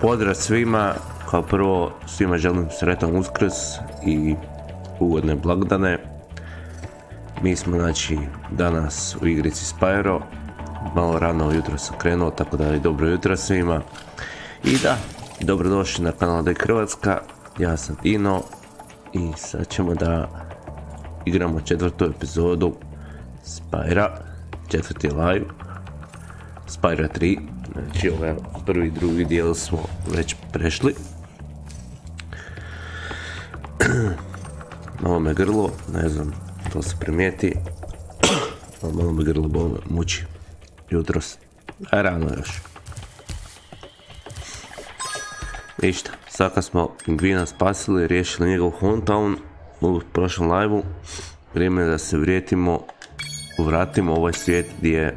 Pozdrav svima, kao prvo svima želim sretan uskrs i ugodne blagdane. Mi smo znači danas u igrici Spyro, malo rano jutro sam krenuo, tako da i dobro jutro svima. I da, dobrodošli na kanal Dek Hrvatska, ja sam Ino i sad ćemo da igramo četvrtu epizodu Spyra, četvrti live, Spyra 3, znači ovaj prvi i drugi dijel smo već prešli. Malo me grlo, ne znam, to se primijeti. Malo me grlo bol, muči. Jutros. A rano još. Ništa, sad kad smo pingvina spasili, riješili njegov hometown u prošlom live vrijeme je da se vrijetimo, vratimo u ovaj svijet gdje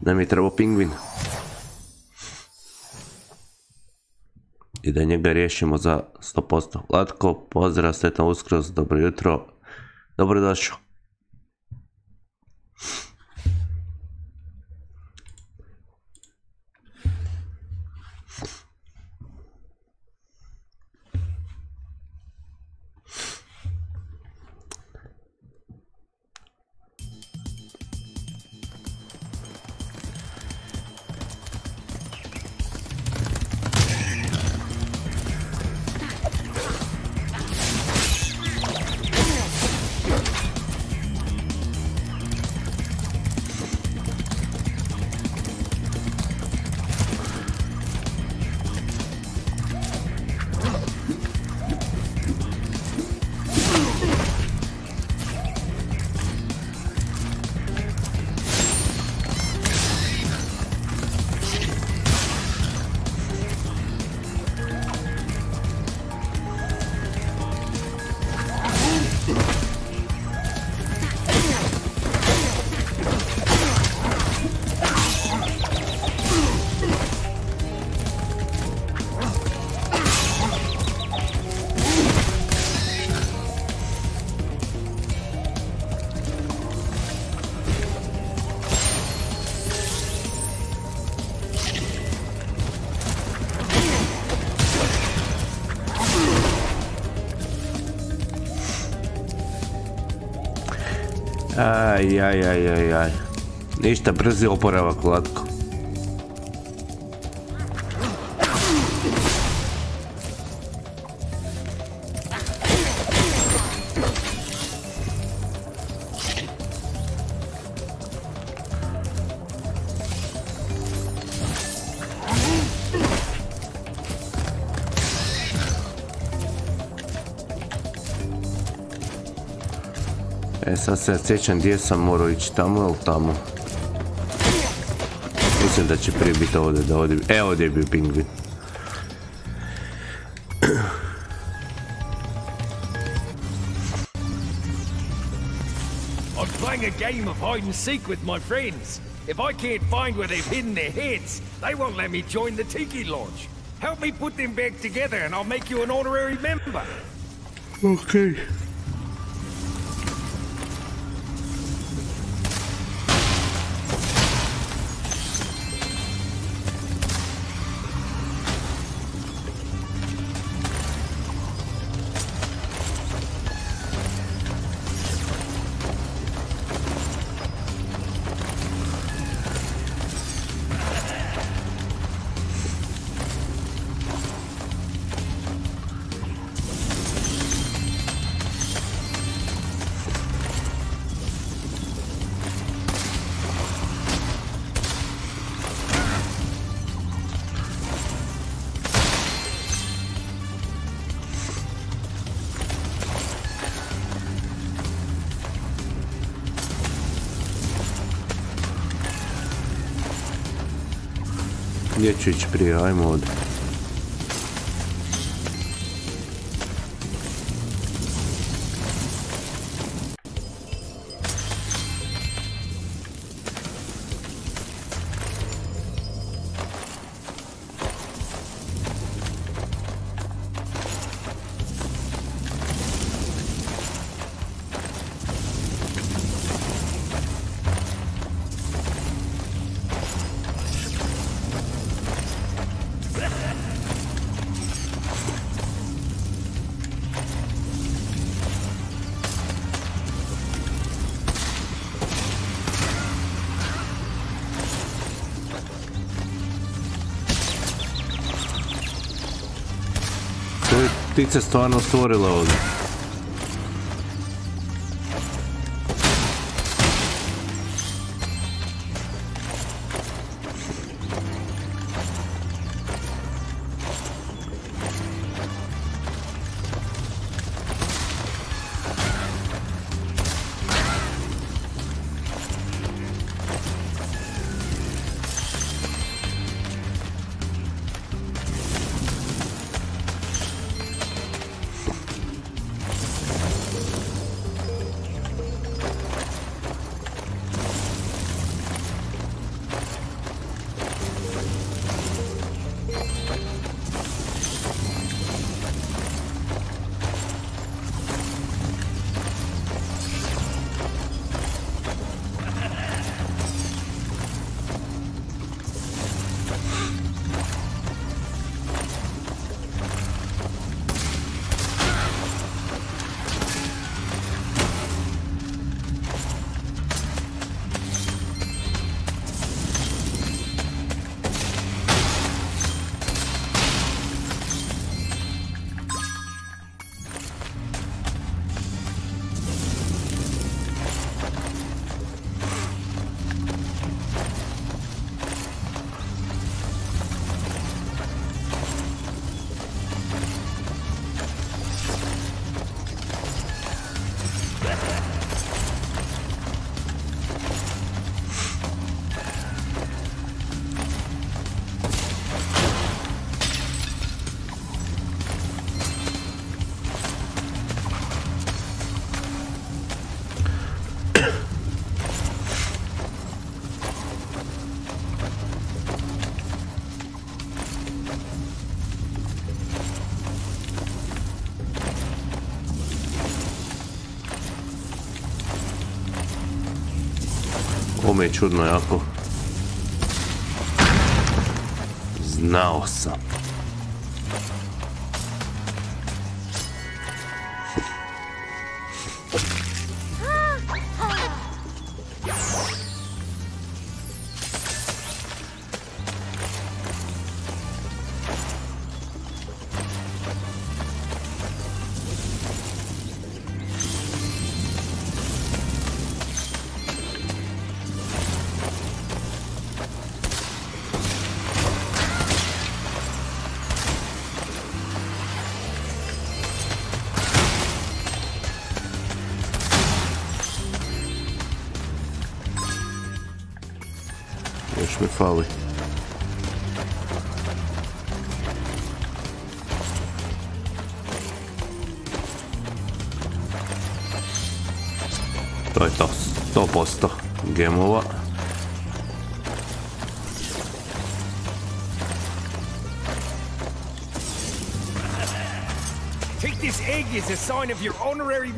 nam je trebao pingvin. i da njega riješimo za 100%. Latko, pozdrav, sretan uskroz, dobro jutro, dobrodošao. Aj, aj, aj, aj, aj. Ništa, brzi oporavak, Latko. Sad se sjećam gdje sam morao ići tamo ili tamo. Mislim da će prije biti ovdje, da ovdje, e ovdje je bio pingvin. I'm playing a game of hide and seek with my friends. If I can't find where they've hidden their heads, they won't let me join the Tiki Lodge. Help me put them back together and I'll make you an honorary member. Okay. Gdje ću ići prije, ajmo. Ptice stvarno stvorile ovdje? Ovo je čudno jako. Znao sam.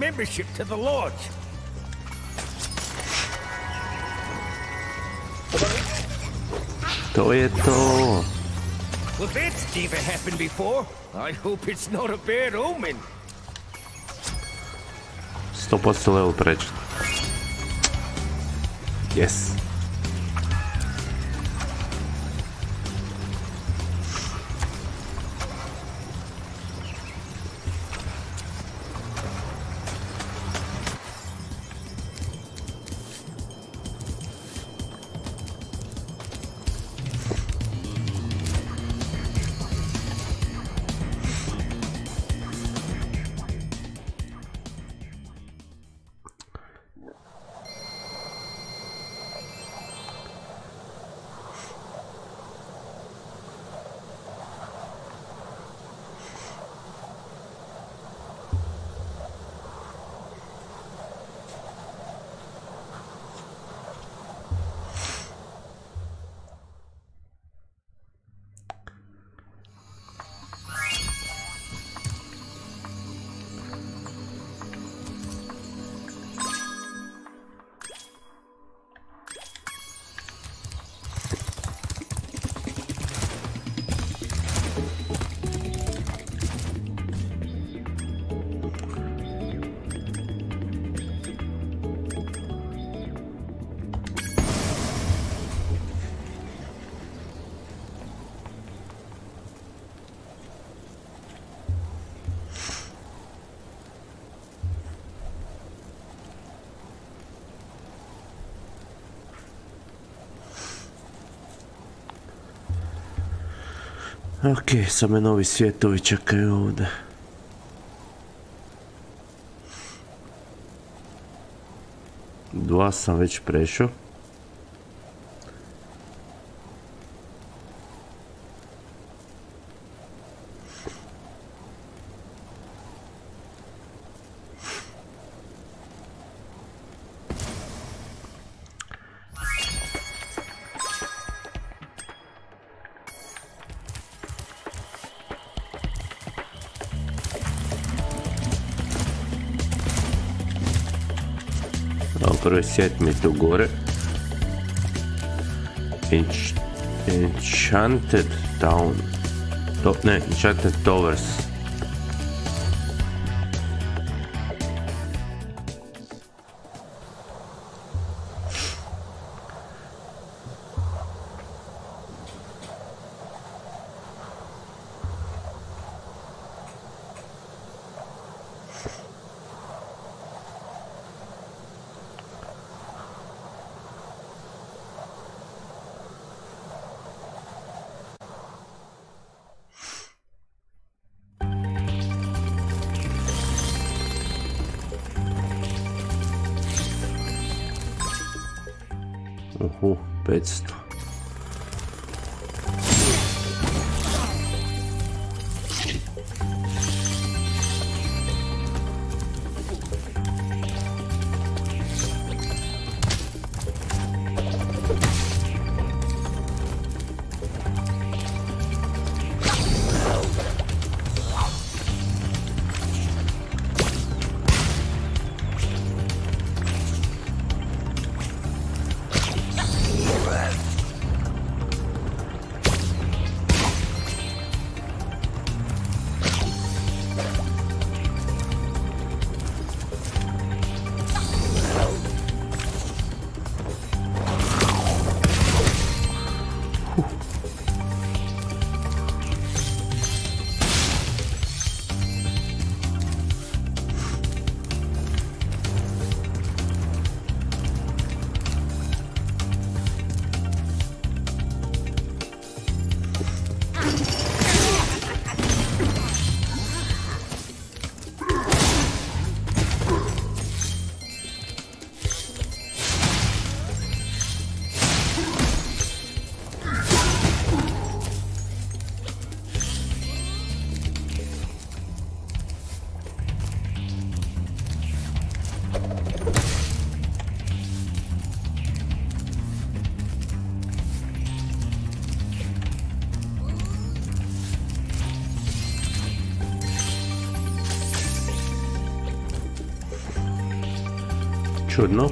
Membership to the lodge. To je to. Well, that's never happened before. I hope it's not a bad omen. 100% level pređen. Yes. Ok, sad me novi svijetovi čekaju ovdje. Dva sam već prešao. Tu gore. Ench Enchanted Town. To, ne, Enchanted Towers. Чудно.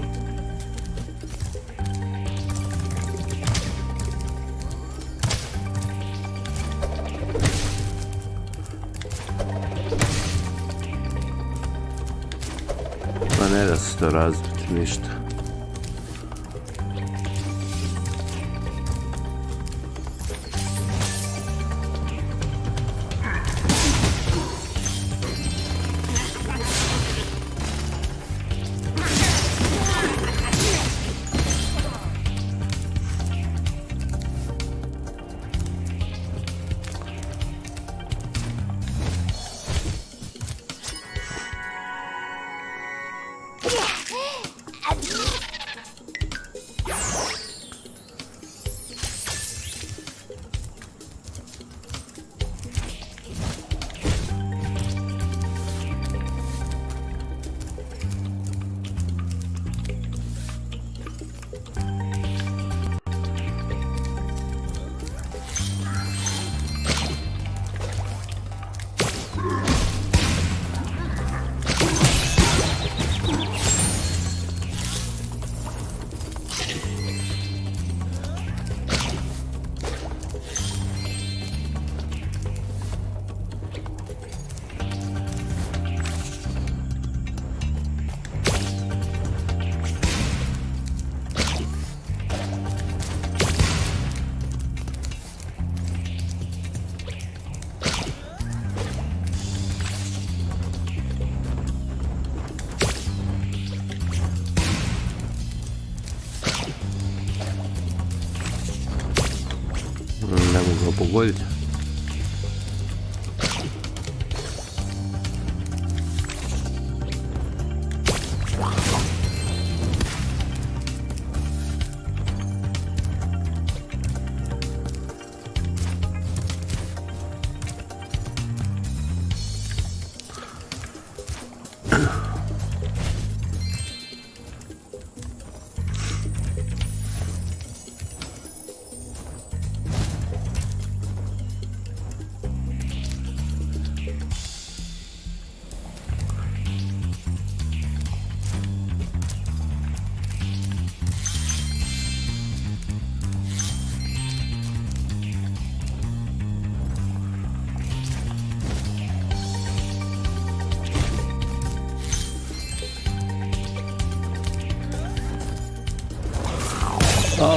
условий.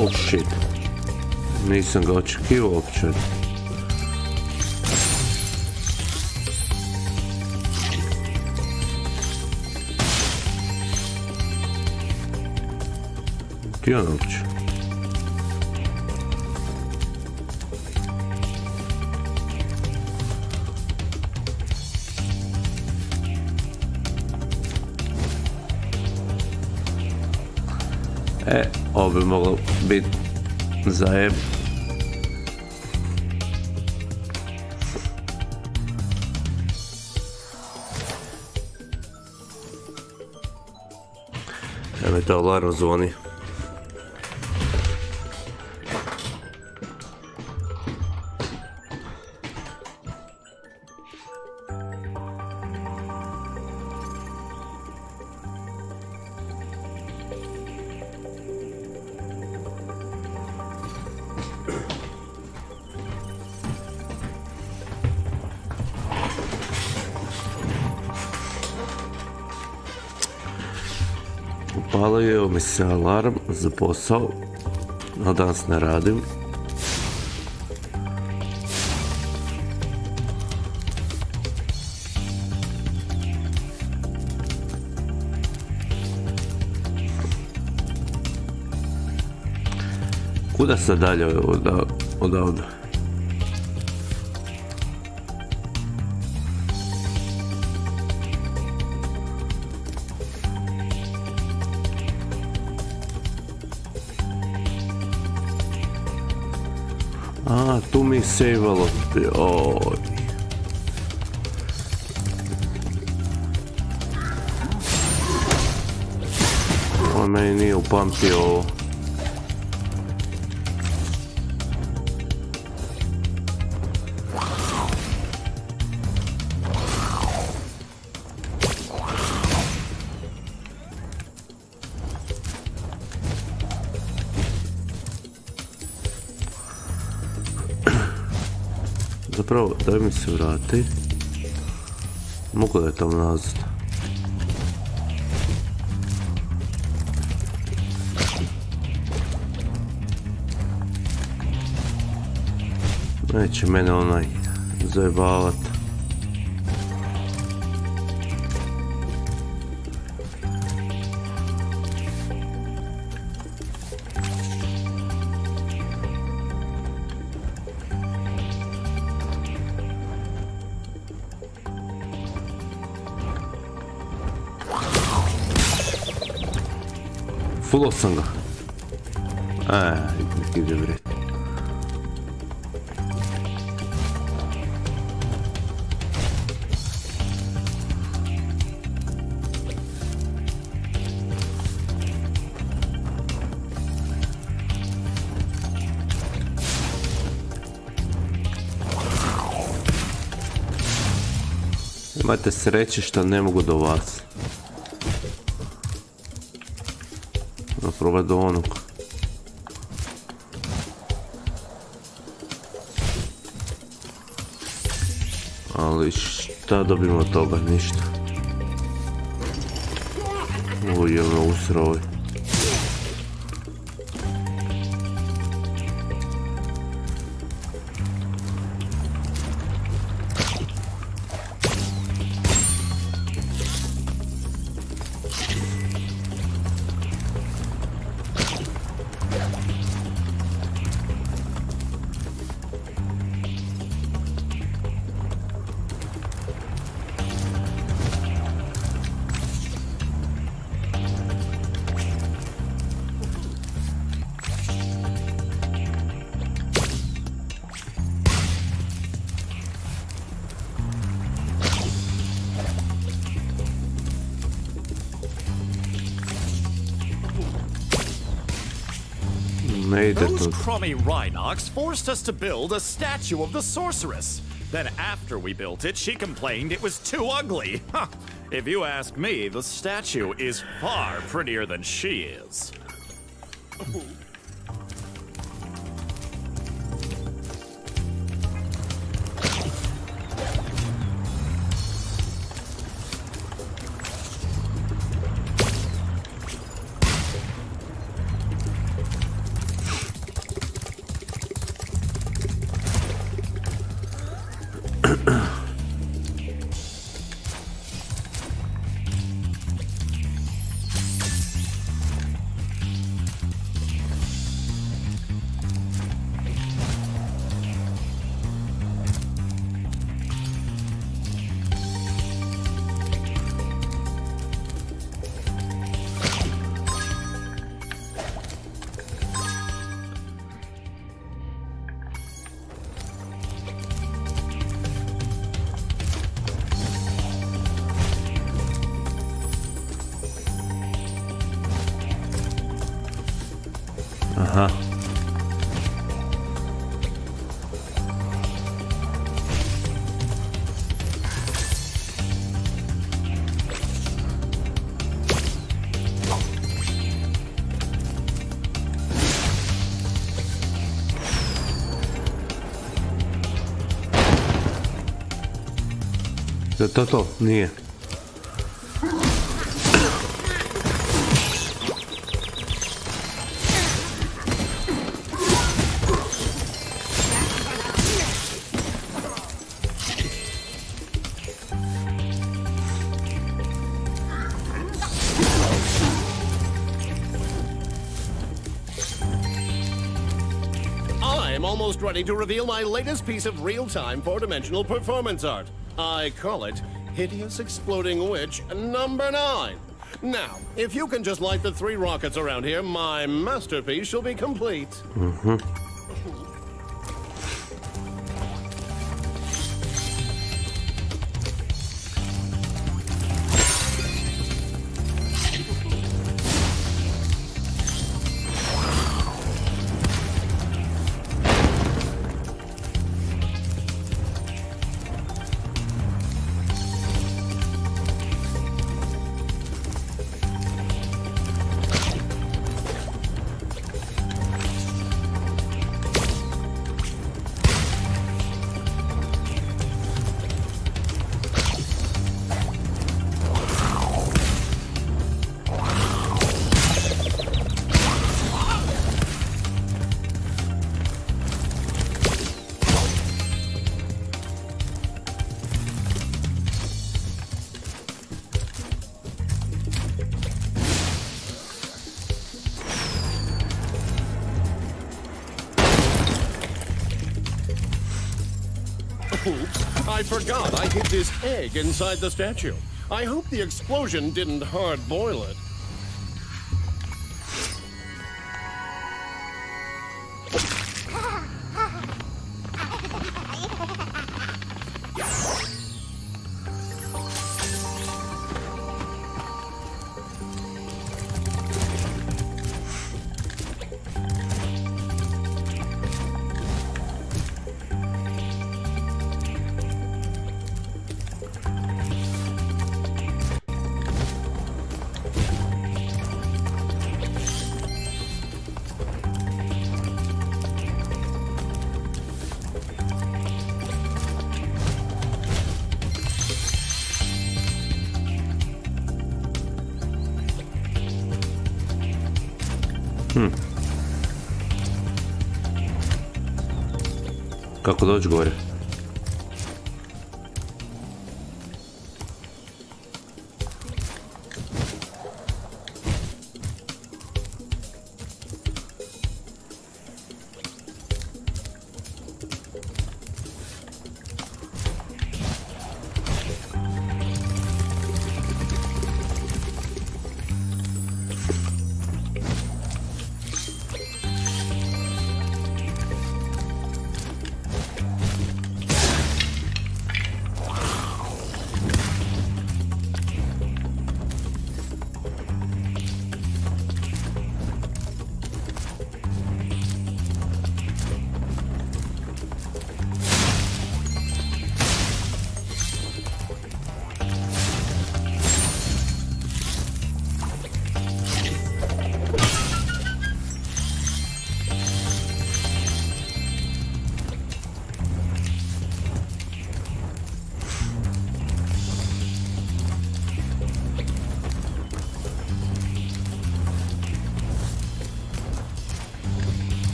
Oh shit. Nisam ga očekivao uopće. Ti on uopće? E, ovo bi moglo Gartenseil. Evo je ta alarm zvoni. Upalio mi se alarm za posao, no danas ne radim. Kuda se dalje od, od ovdje? sevalım. Oy. Ama beni o pampio. Daj mi se vrati. Mogu da je tamo nazad. Neće mene onaj zajebavat. Full sam ga. A, ide vred. Imate sreće što ne mogu do vas. Probat do onog. Ali šta dobimo od toga? Ništa. Uj, je me usro crummy Rhinox forced us to build a statue of the sorceress. Then after we built it, she complained it was too ugly. If you ask me, the statue is far prettier than she is. Ага. То-то, не. To reveal my latest piece of real-time four-dimensional performance art. I call it Hideous Exploding Witch number nine. Now, if you can just light the three rockets around here, my masterpiece shall be complete. Oops, egg inside the statue. I hope the explosion didn't hard boil it. Kakudou de Gore.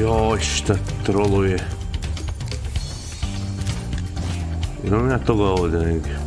Joj, šta troluje. Imam ja toga ovdje negdje.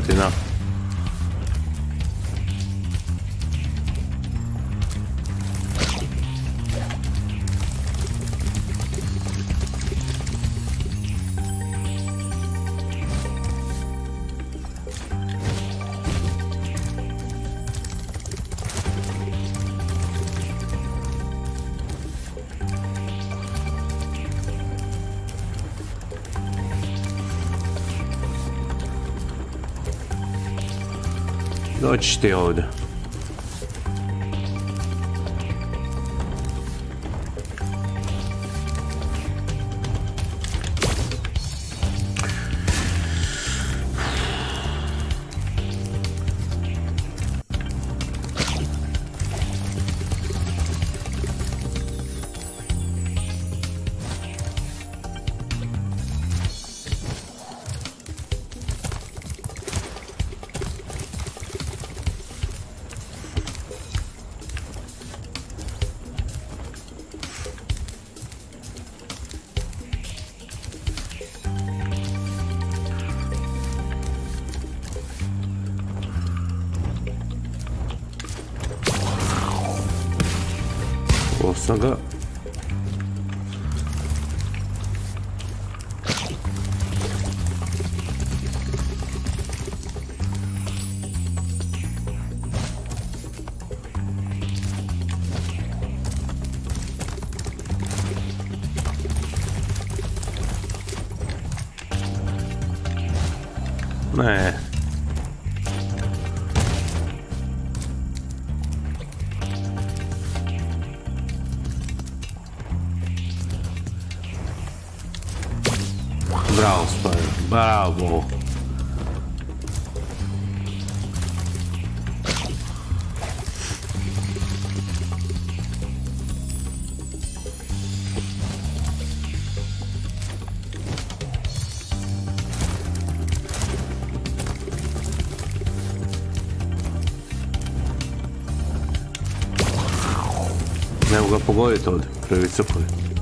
genau Touchstone. Ne mogu ga pogoditi ovdje, previsoko je.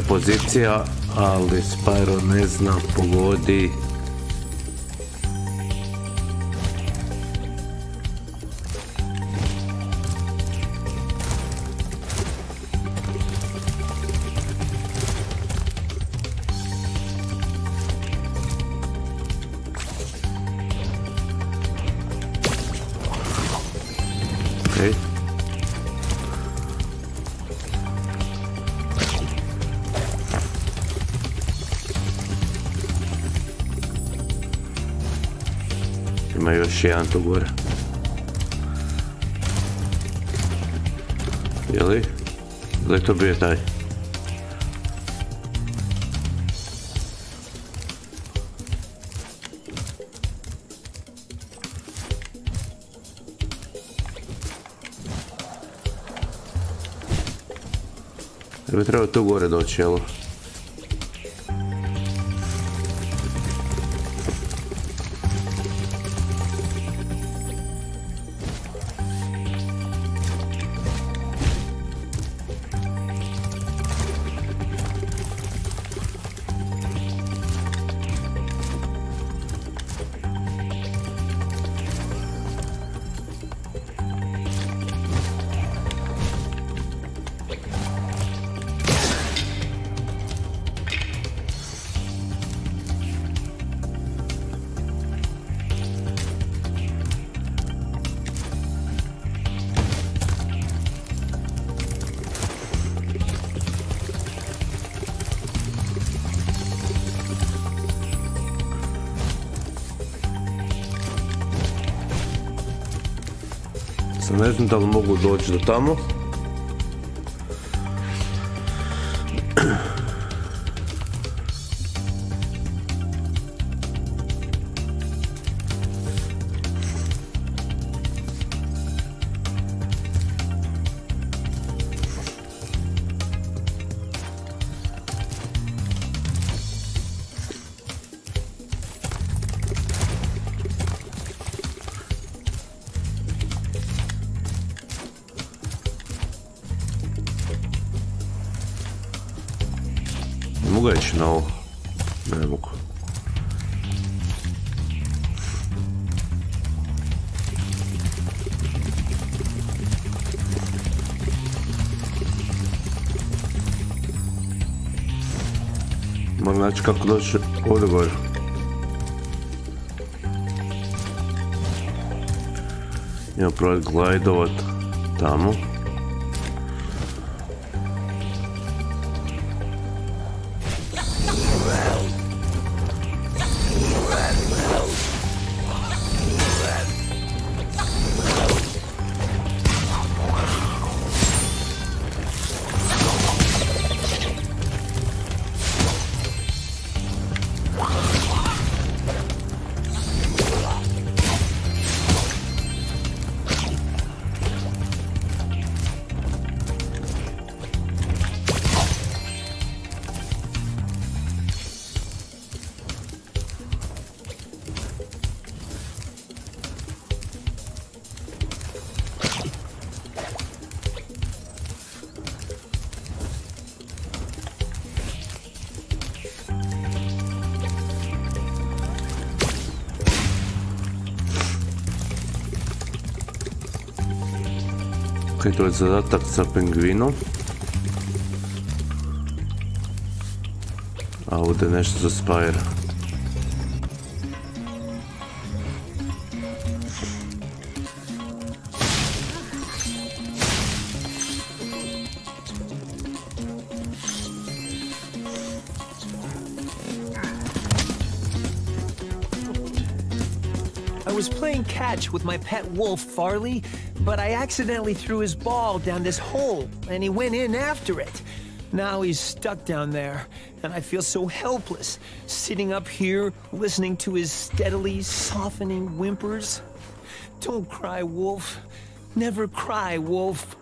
Je pozicija, ali Spyro ne zna pogodi. Još jedan tu gore. Je li? Je li to bio taj? Da bi trebao tu gore doći, jel? Ne znam da li mogu doći do tamo. Naći kako doći ovdje gore. Idemo probati glajdovat tamo. To je zadatak sa pingvinom. A ovdje je nešto za Spire. I was playing catch with my pet wolf, Farley, but I accidentally threw his ball down this hole, and he went in after it. Now he's stuck down there, and I feel so helpless, sitting up here, listening to his steadily softening whimpers. Don't cry, Wolf. Never cry, Wolf.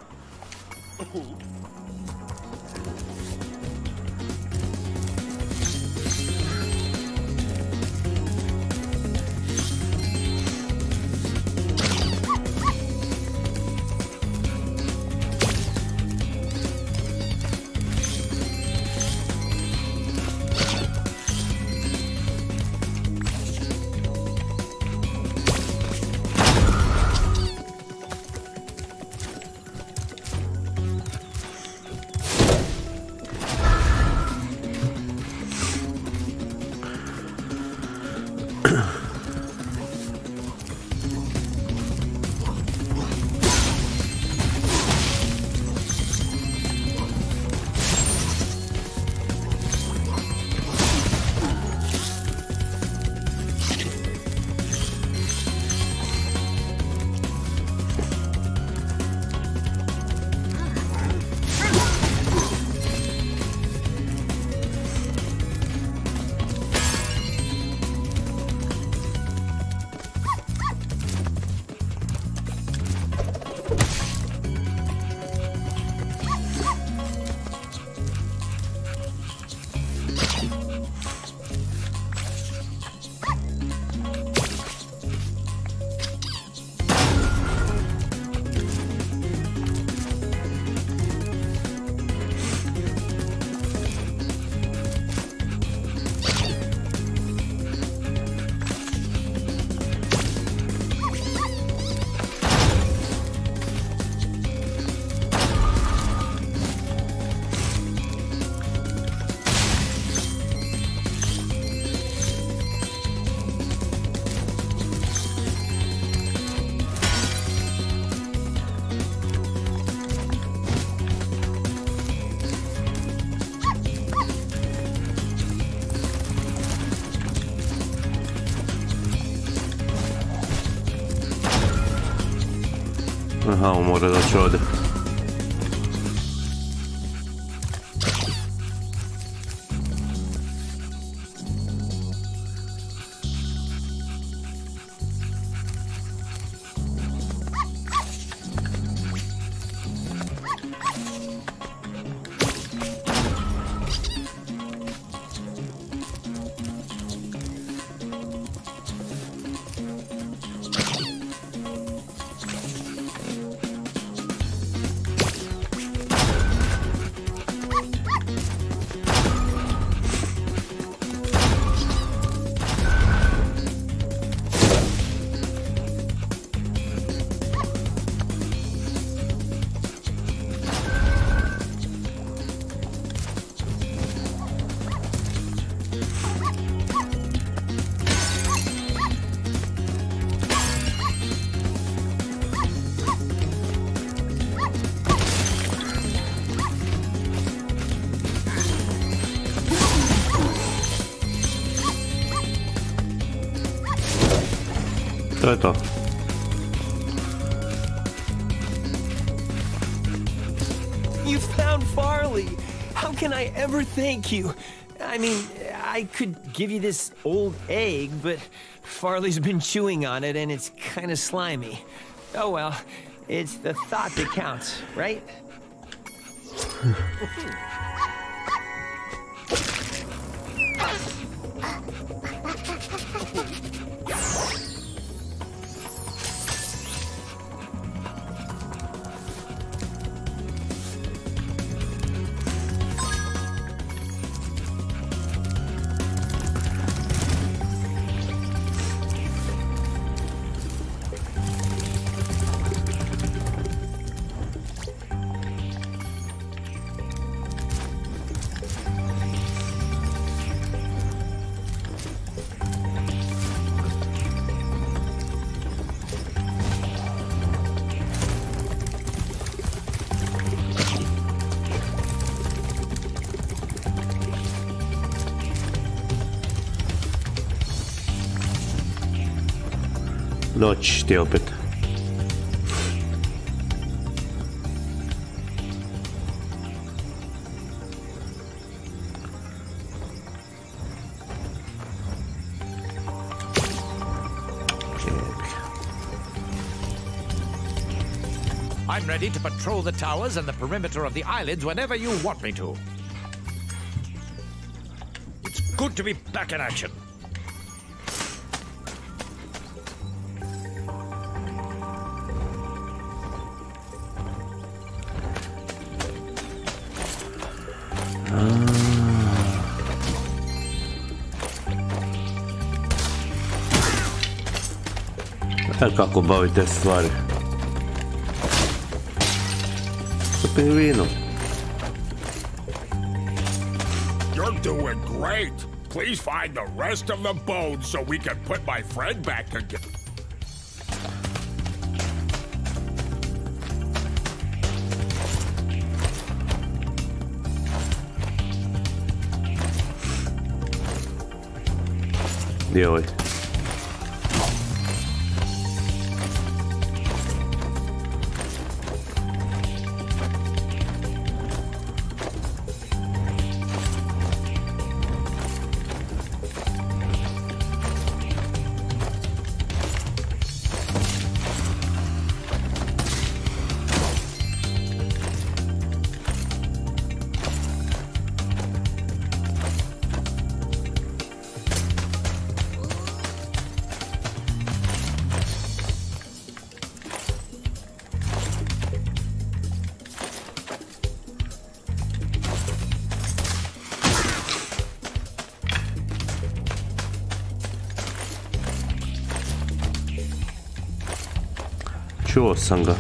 اسم هم مورد شده je to. You found Farley! How can I ever thank you? I mean, I could give you this old egg, but Farley's been chewing on it and it's kind of slimy. Oh well, it's the thought that counts, right? Ti opet. I'm ready to patrol the towers and the perimeter of the islands whenever you want me to. It's good to be back in action. E kako bavite stvari? Sa pingvinom. You're doing great. Please find the rest of the bones so we can put my friend back together. Gdje 今日はさんが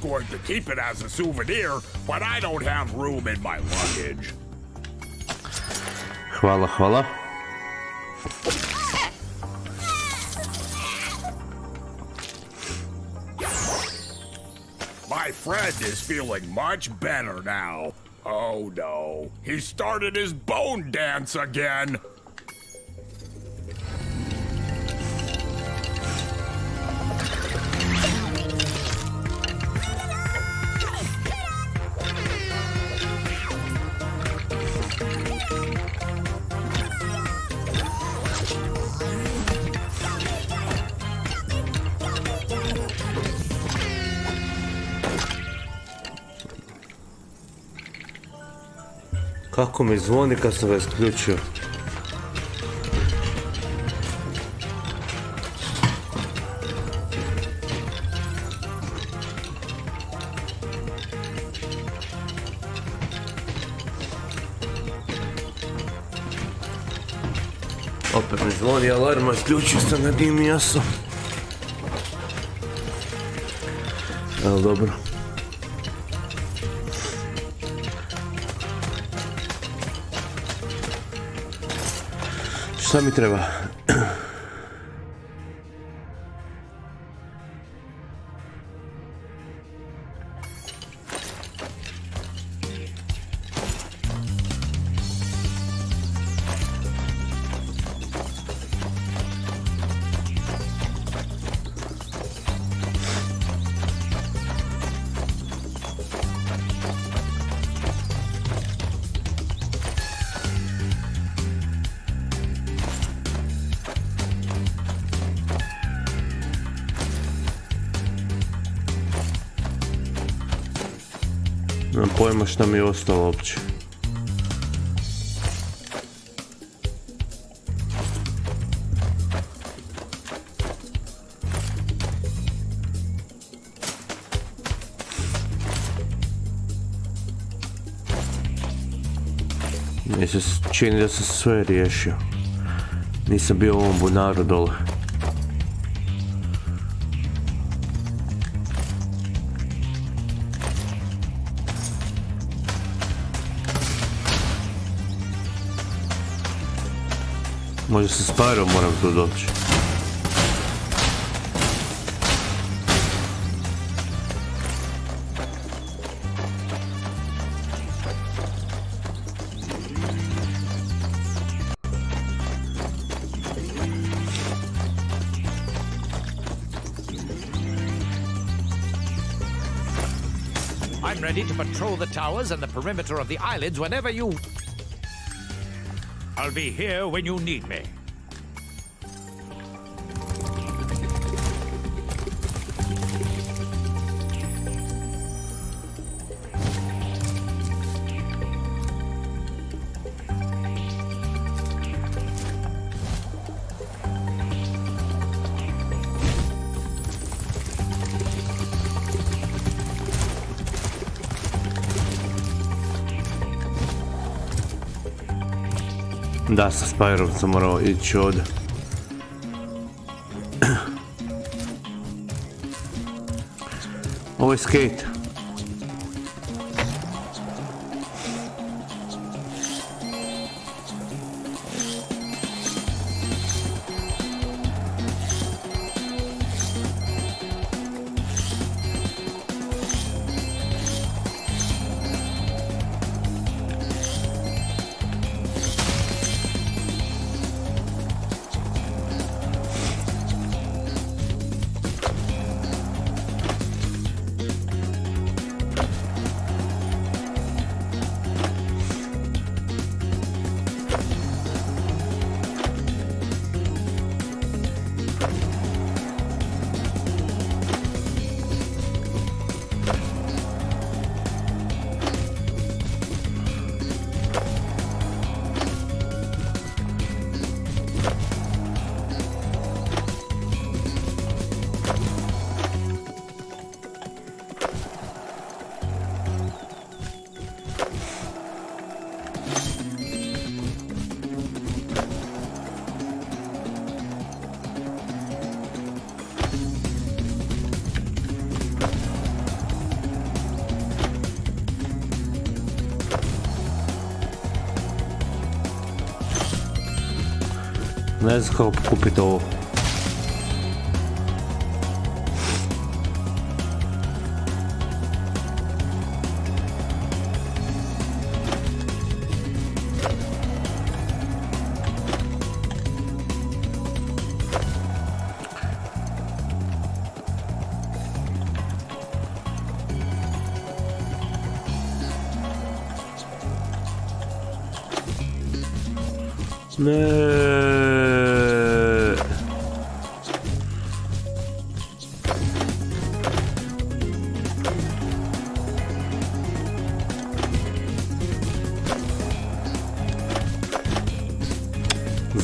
going to keep it as a souvenir, but I don't have room in my luggage. Hvala, hvala. My friend is feeling much better now. Oh no, he started his bone dance again. Kako mi zvoni kad sam ga isključio? Opet mi zvoni alarma, isključio sam ga dimio sam. Evo dobro. Šta mi treba? Šta mi je ostalo uopće. Mi se čini da sam sve riješio. Nisam bio u ovom bunaru dole. Možda moram tu doći. I'm ready to patrol the towers and the perimeter of the islands whenever you... I'll be here when you need me. Da, sa Spyrom sam morao ići ovdje. Ovo je skate. Netscope Cupido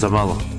Завалом.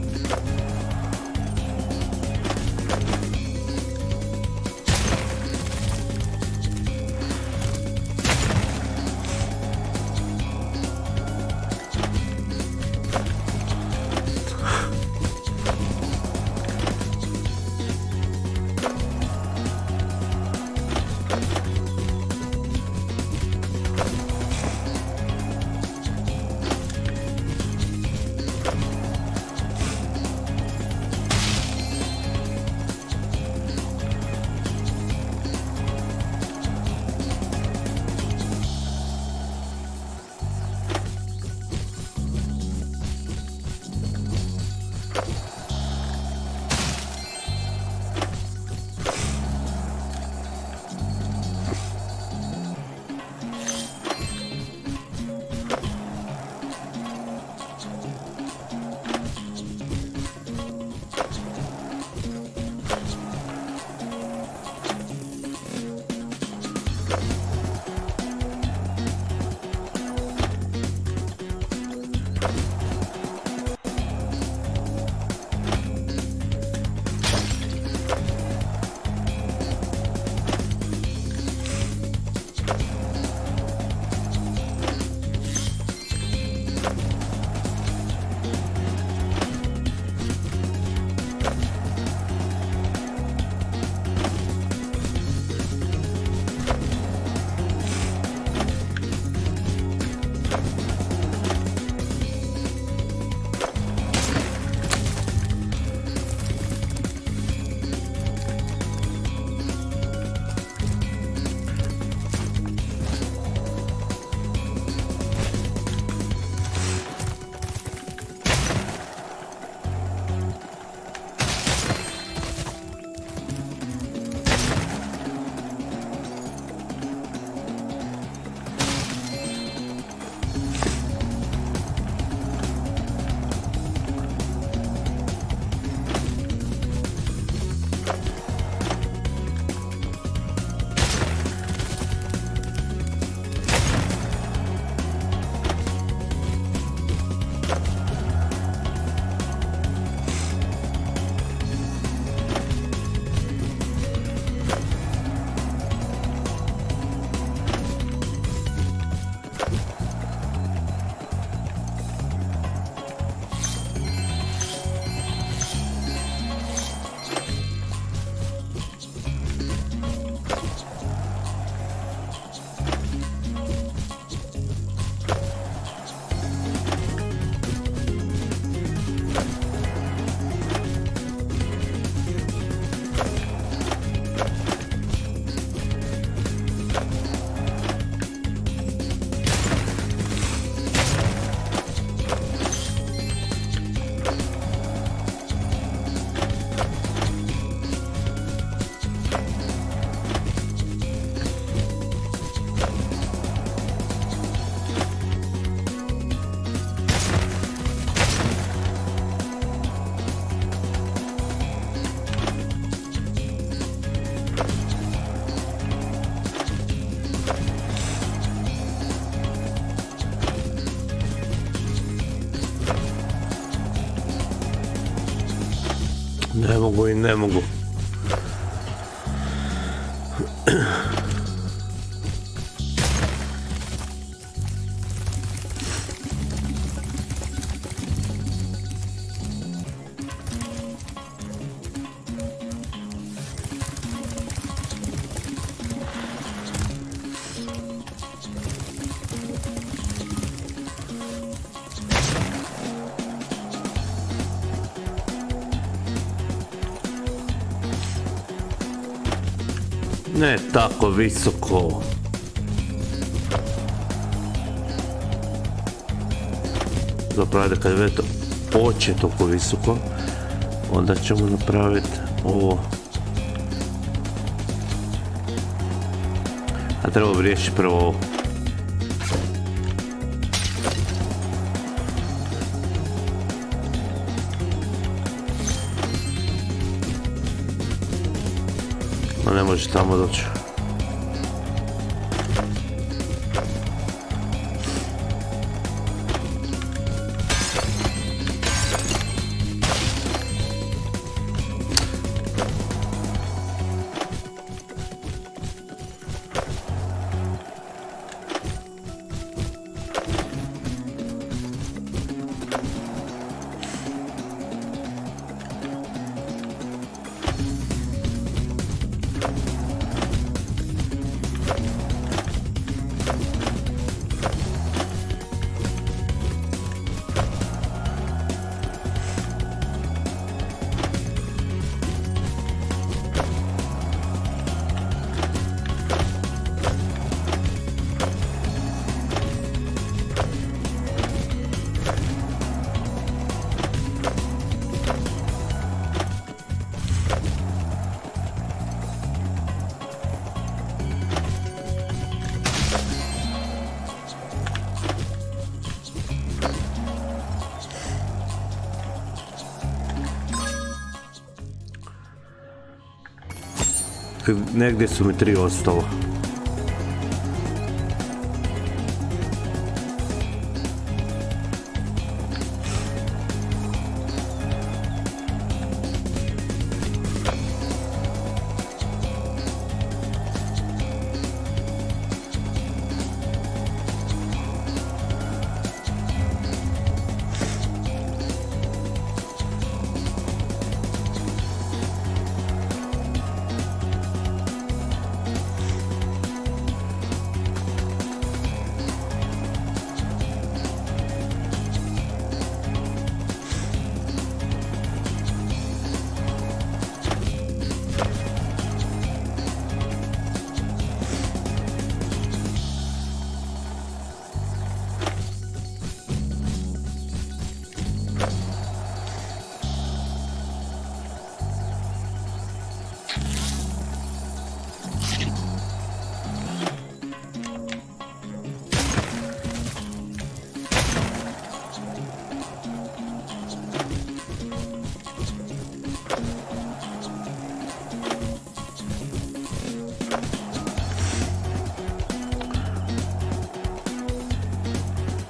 Ne mogu i ne mogu. Tako visoko. Zapravo da kad već poče toliko visoko, onda ćemo napraviti ovo. A treba riješiti prvo ovo. Ne može tamo doći. Negdje su mi tri ostalo.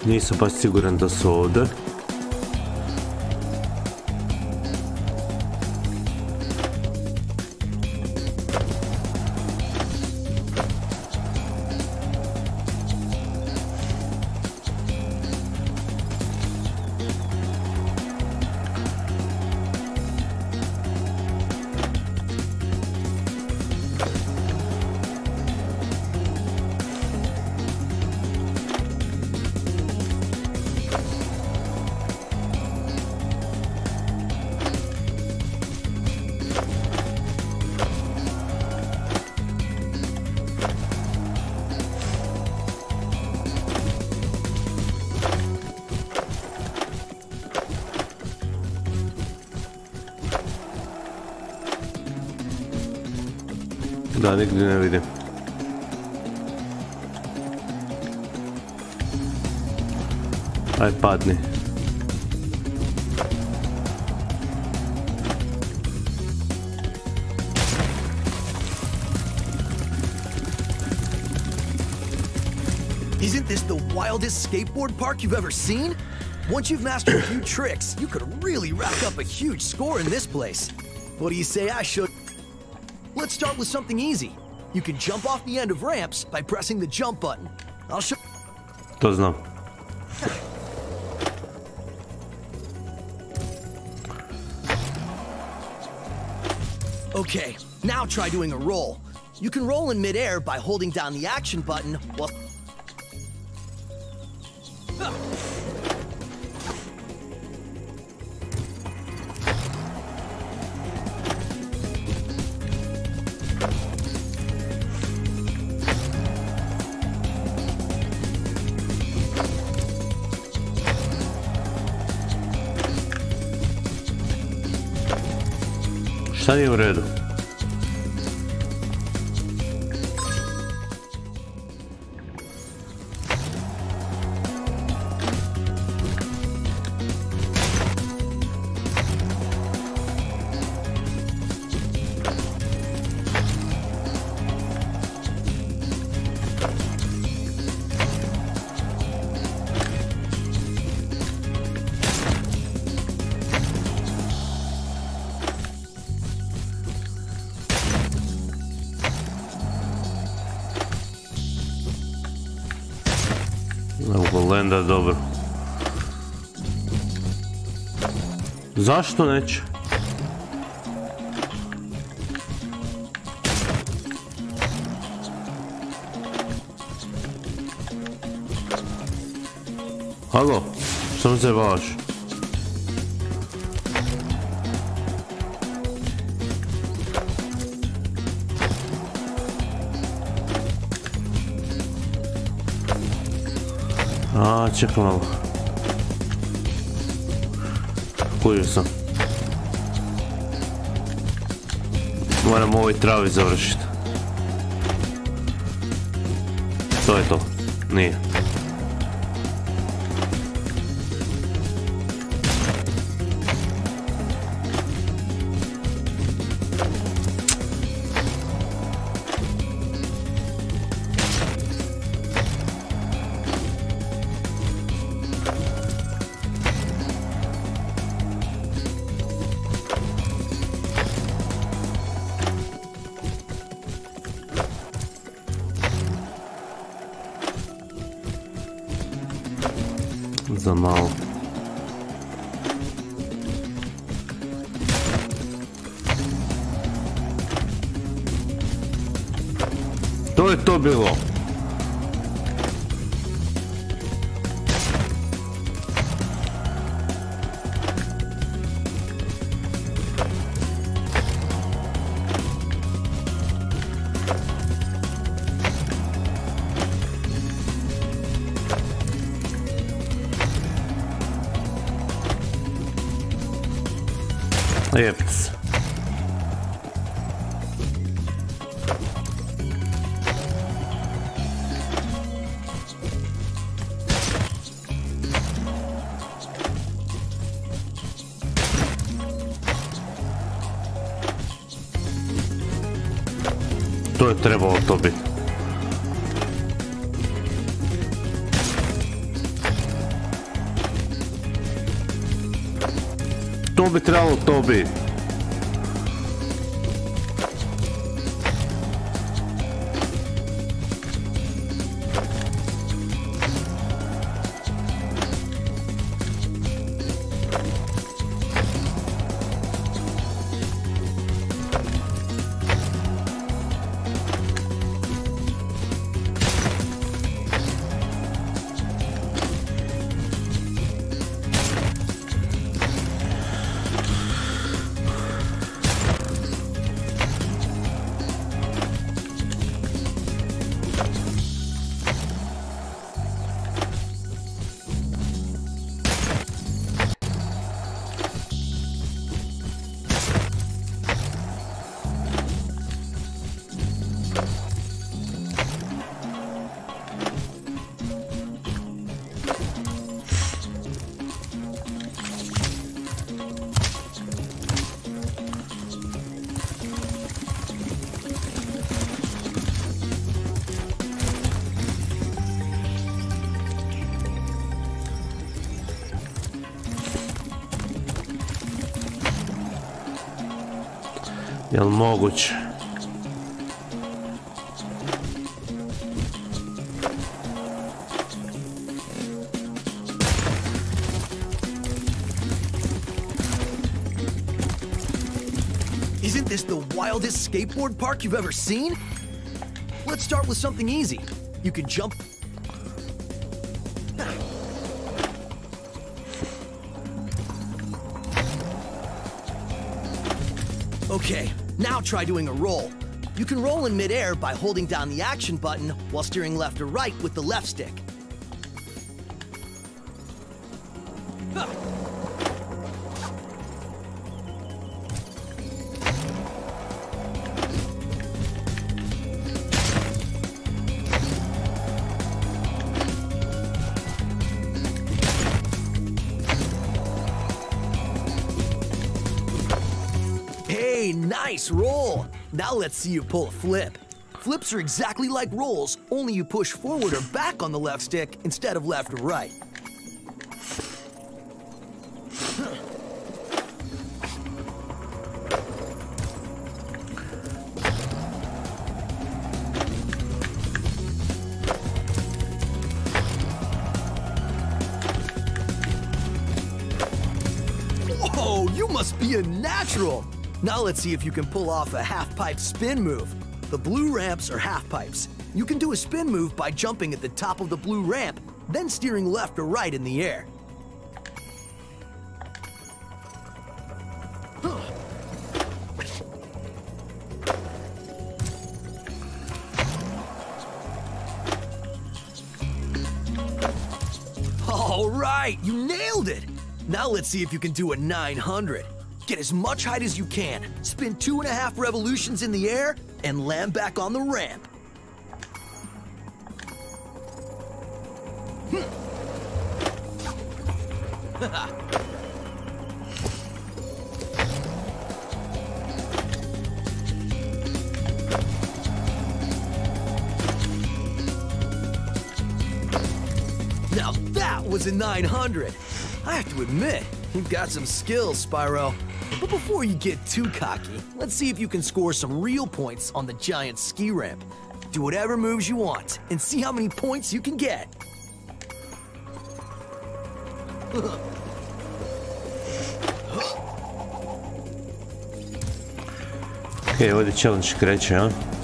Nisam baš siguran da su. Skateboard park you've ever seen? Once you've mastered a few tricks, you could really rack up a huge score in this place. What do you say I should? Let's start with something easy. You can jump off the end of ramps by pressing the jump button. I'll show. To znam. Okay, now try doing a roll. You can roll in midair by holding down the action button Stadio Gredo. Evo Lenda, dobro. Zašto neće? Halo, što se baš? Čekaj malo. Kužio sam. Moram ovoj travi završiti. To je to. Nije. To je trebalo to biti. To bi trebalo to biti. Jel moguće? Isn't this the wildest skateboard park you've ever seen? Let's start with something easy. You can jump. Now try doing a roll. You can roll in midair by holding down the action button while steering left or right with the left stick. Nice roll! Now let's see you pull a flip. Flips are exactly like rolls, only you push forward or back on the left stick instead of left or right. Whoa, you must be a natural! Now let's see if you can pull off a half-pipe spin move. The blue ramps are half pipes. You can do a spin move by jumping at the top of the blue ramp, then steering left or right in the air. All right, you nailed it! Now let's see if you can do a 900. Get as much height as you can, spin two and a half revolutions in the air, and land back on the ramp. now that was a 900. I have to admit, you've got some skills, Spyro. But before you get too cocky, let's see if you can score some real points on the giant ski ramp. Do whatever moves you want, and see how many points you can get. Ok, what ovdje challenge kreće, a?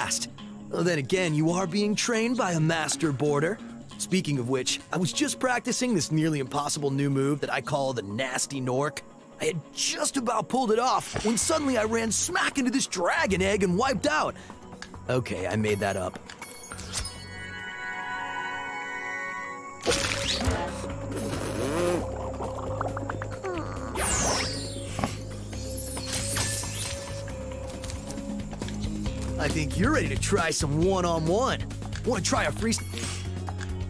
Fast. Then again, you are being trained by a master boarder. Speaking of which, I was just practicing this nearly impossible new move that I call the Nasty Nork. I had just about pulled it off when suddenly I ran smack into this dragon egg and wiped out. Okay, I made that up. I think you're ready to try some one-on-one. Want to try a free...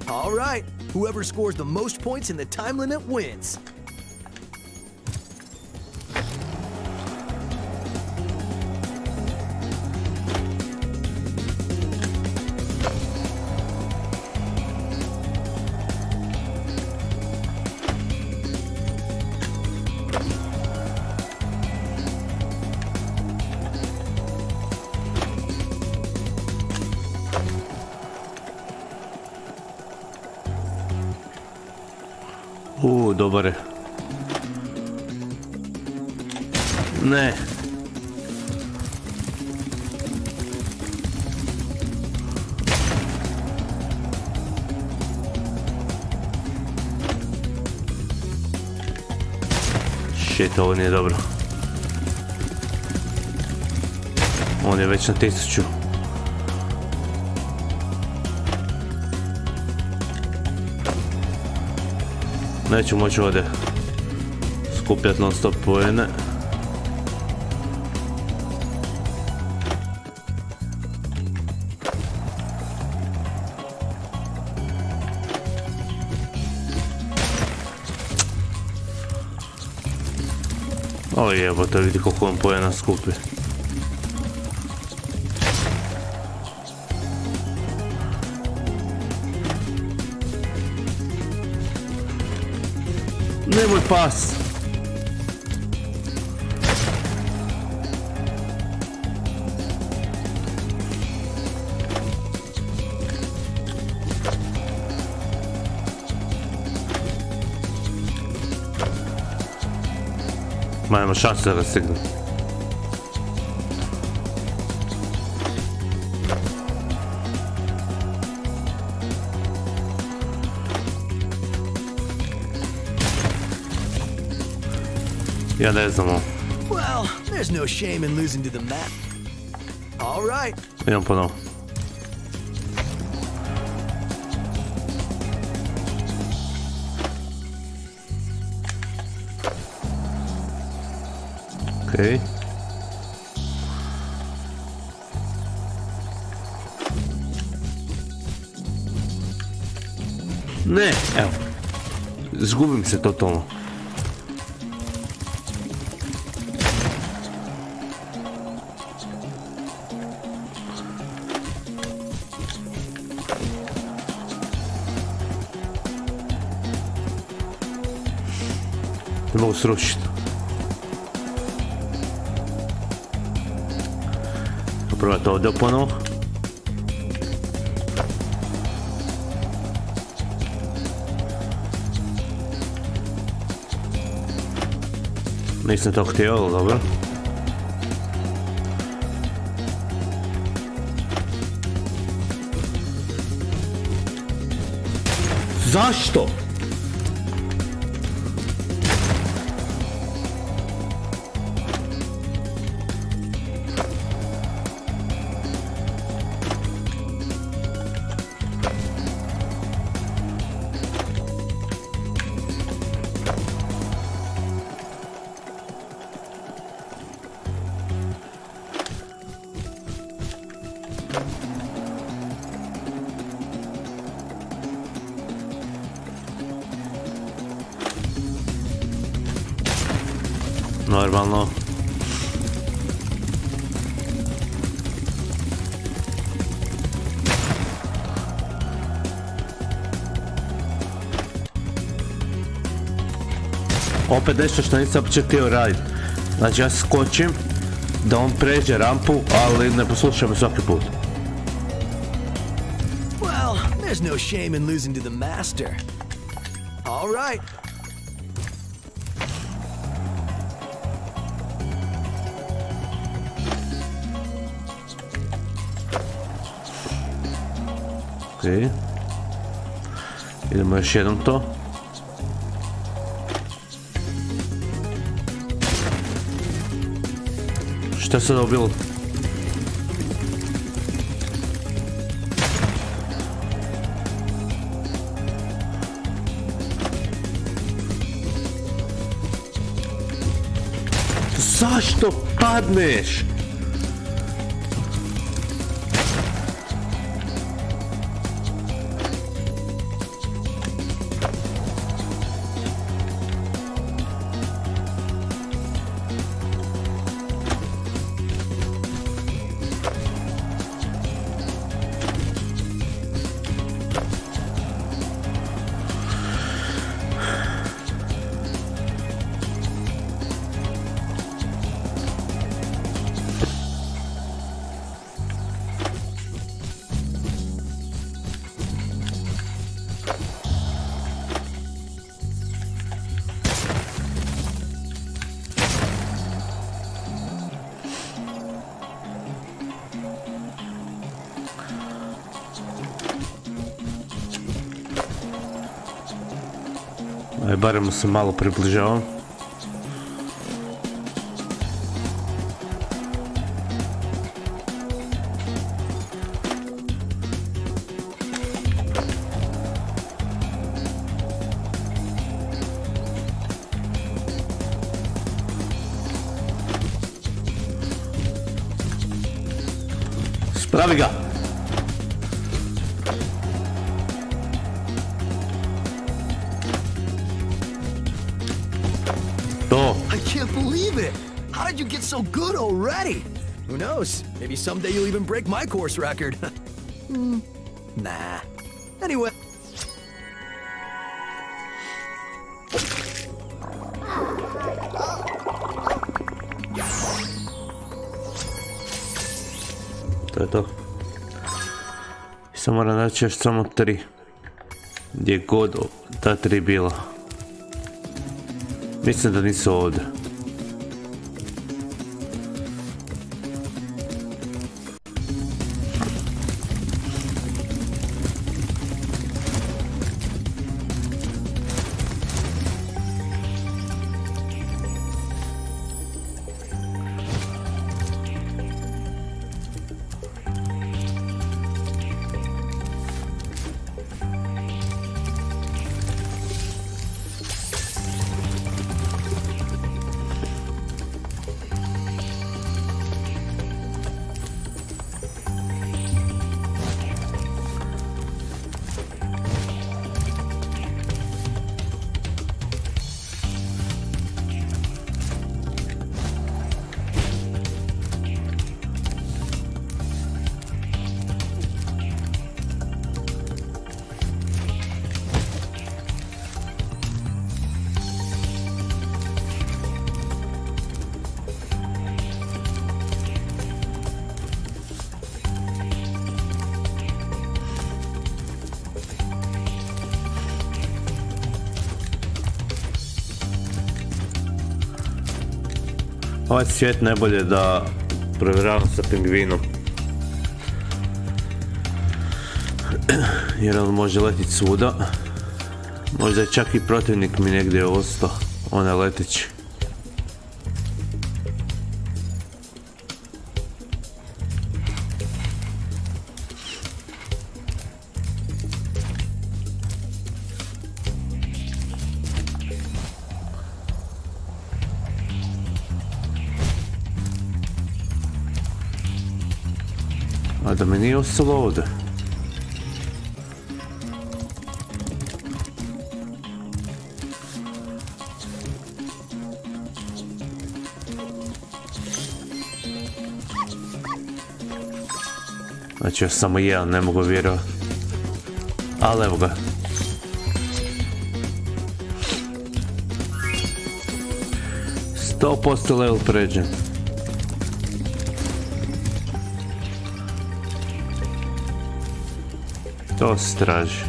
All right, whoever scores the most points in the time limit wins. Dobar. Ne. Shit, ovo nije dobro. On je već na tisuću. Neću moći ovdje skupljat non stop poene. O jebote, vidi koliko on poena skupi. Spaß. Meine Chance, das Signal. Jadę za mną. Well, there's no shame in losing to the map. All right. Idą po no. Okay. Nie, ew. Zgubiłem się to tą. Srušiti. Probati ovdje ponovo. Nisam to htio, ali dobro. Zašto? Opet nešto što nisam uopće htio raditi. Znači ja skočim da on pređe rampu, ali ne posluša me svaki put. Well, there's no shame in losing to the master. All right. Okej. Idemo još jednom to. to se dobil. Zašto padneš? declaro-me somalo privilegiado someday you'll even break my course record. Hmm, nah. Anyway. To je to. Sad moram naći još samo tri. Gdje god ta tri bila. Mislim da nisu ovdje. Ovaj svijet najbolje da provjeravam sa pingvinom. Jer on može letiti svuda. Možda je čak i protivnik mi negdje ostao. On je letići. Ostalo ovdje. Znači još samo jedan, ne mogu vjerovati. Ali evo ga. Sto posto level pređen. To se traži.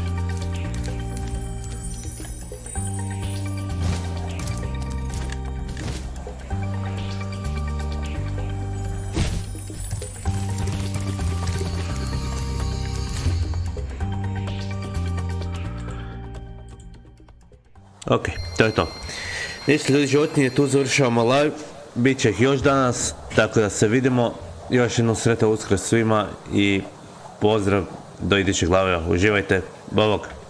Ok, to je to. Ništa ljudi životinje, tu završavamo live. Biće ih još danas, tako da se vidimo. Još jednom sretan uskrs svima i pozdrav do idućeg glave. Uživajte, bok.